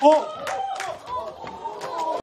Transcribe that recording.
哦。